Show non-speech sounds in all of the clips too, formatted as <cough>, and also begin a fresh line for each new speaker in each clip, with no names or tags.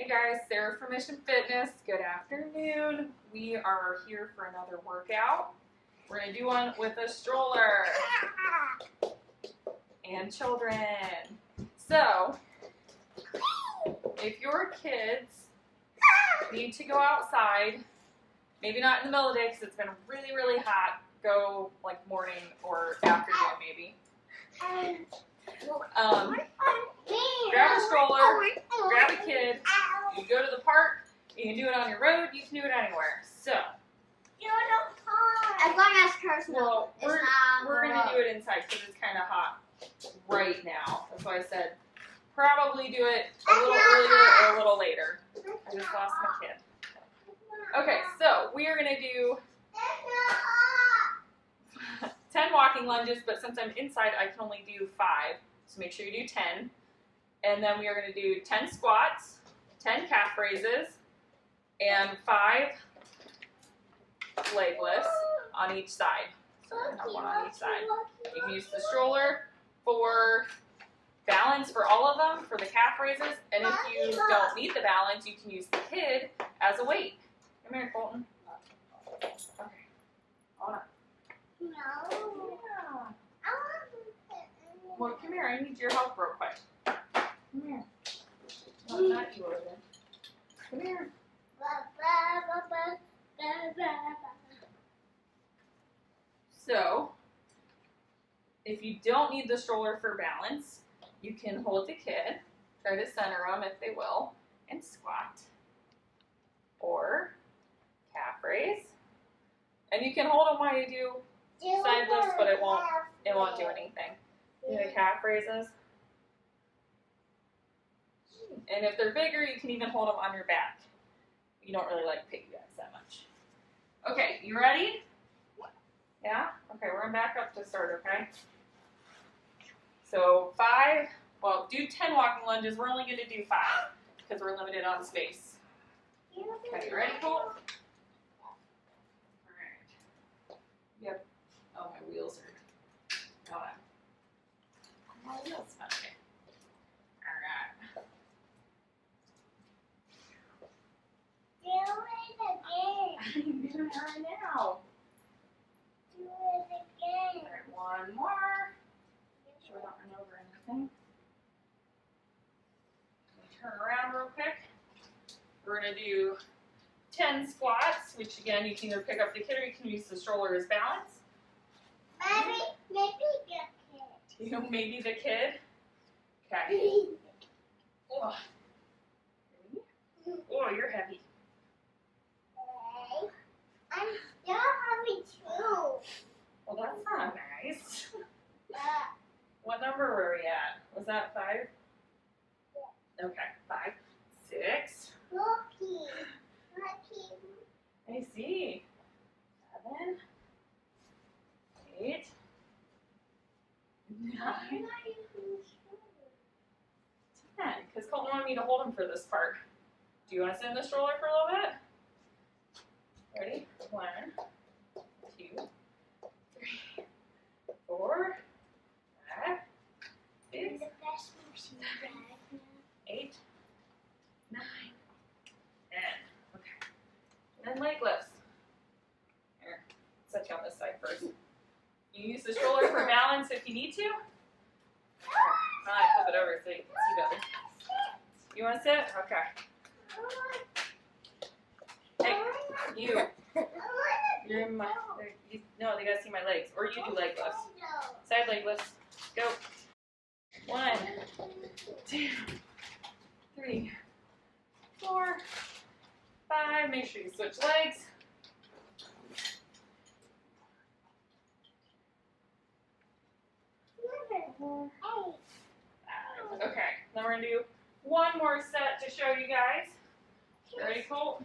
Hey guys, Sarah from Mission Fitness. Good afternoon. We are here for another workout. We're going to do one with a stroller and children. So, if your kids need to go outside, maybe not in the middle of the day because it's been really, really hot, go like morning or afternoon maybe. Um, grab a stroller, grab a kid, you can go to the park, you can do it on your road, you can do it anywhere. So, You don't
As long as personal.
well,
it's
we're,
not
we're going to do it inside because it's kind of hot right now. That's why I said probably do it a little earlier or a little later. I just lost my kid. Okay, so we are going to do <laughs> 10 walking lunges, but since I'm inside, I can only do 5. So make sure you do 10. And then we are going to do 10 squats, 10 calf raises, and 5 leg lifts on each side. So we're going to have one on each side. You can use the stroller for balance for all of them, for the calf raises. And if you don't need the balance, you can use the kid as a weight. Come here, Colton. Okay. Hold on.
No.
Yeah.
I want
Well, come here. I need your help real quick. Come here. No, not you there. Come here. So, if you don't need the stroller for balance, you can hold the kid, try to center them if they will, and squat. Or calf raise. And you can hold them while you do, Side lifts, but it won't- it won't do anything. Do the calf raises. And if they're bigger, you can even hold them on your back. You don't really like piggybacks that much. Okay, you ready? Okay, we're back up to start, okay? So five, well, do 10 walking lunges. We're only gonna do five because we're limited on space. Okay, you ready, Colt? Alright. Yep. Oh, my wheels are. Hold on. My wheels. Okay. Alright. I'm doing it right now. Alright, one more. Make sure we don't Turn around real quick. We're gonna do 10 squats, which again, you can either pick up the kid or you can use the stroller as balance. Mommy, maybe the kid. You know, maybe the kid. Okay <laughs> oh you're heavy. Well, that's not nice. What number were we at? Was that five? Okay, five, six. I see. Seven, eight, nine, ten. Because Colton wanted me to hold him for this part. Do you want to sit in the stroller for a little bit? Ready? One, two, three, four, five, six, eight, nine, ten. Okay. And then leg lifts. Here, set you on this side first. You use the stroller for balance if you need to. I'll flip it over so you can see better. You want to sit? Okay. Hey, you. You're in my. You, no, they gotta see my legs. Or you do leg lifts. Side leg lifts. Go. One, two, three, four, five. Make sure you switch legs. Okay, then we're gonna do one more set to show you guys. Ready, Colt?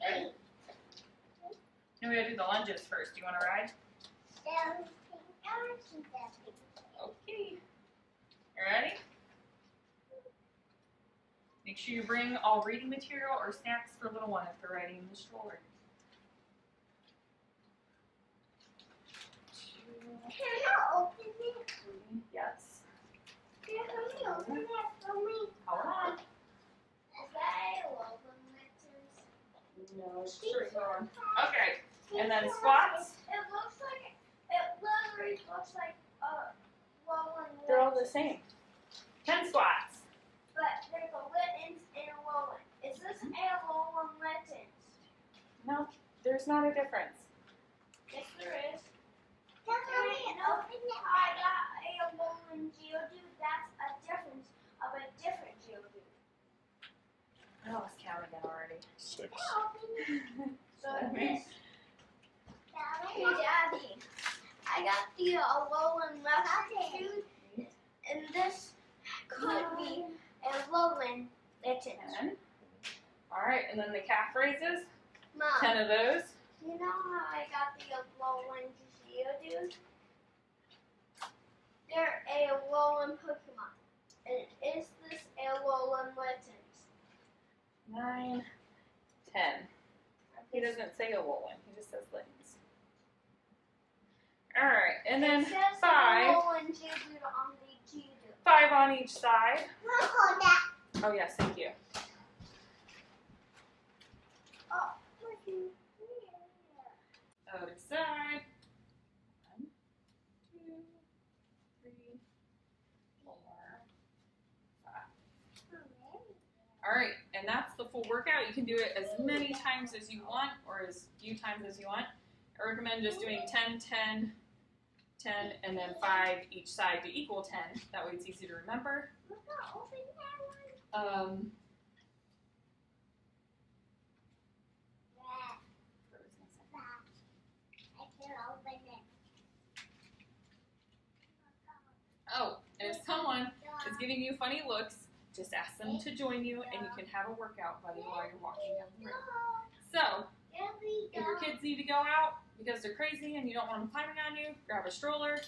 Ready? Now we gotta do the lunges first. Do you wanna ride? Okay. You ready? Make sure you bring all reading material or snacks for little one if they're riding in the stroller. Two,
Can I open it?
three, yes.
Can I Mommy, open that for me.
Hold on.
Is that a woven mittens?
No, straight on. Okay, and then squats.
It looks like it literally looks like a woven.
They're all the same. Ten squats.
But there's a mittens and a woven. Is this a woven mittens?
No, there's not a difference.
Yes, there is. Mommy, open it. I got a woven geodude. That's a difference of a different geodude.
I lost count again already.
Six. <laughs>
So
Okay.
this. Hey, Daddy. I got the uh, woven left and this could be a woven mittens.
Ten. All right, and then the calf raises.
Mom,
Ten of those.
you know how I got the woven geodude? They're a woven Pokemon. And is this a woven mittens?
Nine. Ten. He doesn't say a woolen. He just says limbs. All right, and then five.
On the
five on each side. <laughs> Oh yes, thank you.
Oh,
Other side. One, two, three, four, five. All right, and that's the full workout. You can do it as many times as you want or as few times as you want. I recommend just doing 10, 10, 10, and then 5 each side to equal 10. That way it's easy to remember. Um, oh, and if someone is giving you funny looks, just ask them to join you and you can have a workout buddy while you're walking down the road. So, if your kids need to go out because they're crazy and you don't want them climbing on you, grab a stroller.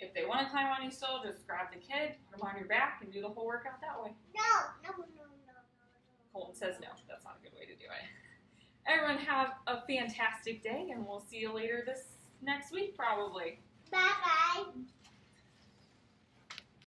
If they want to climb on you still, just grab the kid, put them on your back, and do the whole workout that way.
No, no, no, no, no,
Colton says no. That's not a good way to do it. Everyone have a fantastic day, and we'll see you later this next week, probably.
Bye bye.